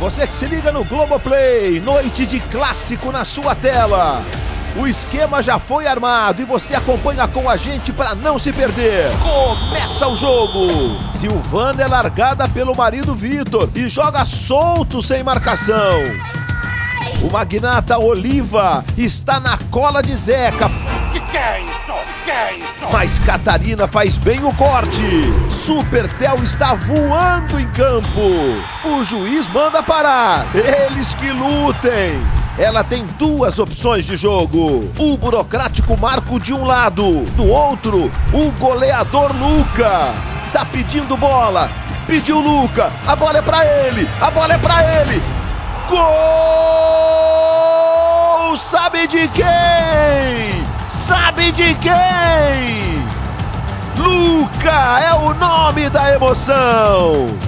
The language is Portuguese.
Você que se liga no Globoplay, noite de clássico na sua tela. O esquema já foi armado e você acompanha com a gente para não se perder. Começa o jogo! Silvana é largada pelo marido Vitor e joga solto sem marcação. O magnata Oliva está na cola de Zeca. Que é isso? Que é isso? Mas Catarina faz bem o corte. Supertel está voando em campo. O juiz manda parar. Eles que lutem. Ela tem duas opções de jogo. O burocrático Marco de um lado, do outro, o goleador Luca. Tá pedindo bola. Pediu Luca. A bola é pra ele. A bola é pra ele. Gol! Sabe de quem? De quem? Luca é o nome da emoção.